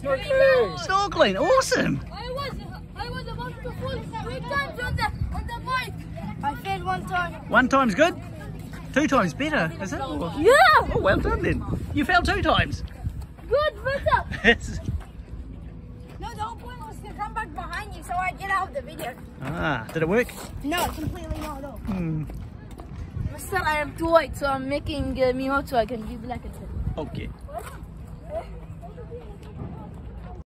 snorkeling. Snorkeling, awesome. I was I was about to fall three times on the on the bike. I failed one time. One time's good. Two times better, is it? Yeah. Oh, well done then. You failed two times. Good, better. No, the whole point was to come back behind you so I get out of the video. ah, did it work? No, completely not. at all. Hmm. Mister, I am too white, so I'm making uh, me hot so I can be black and Okay.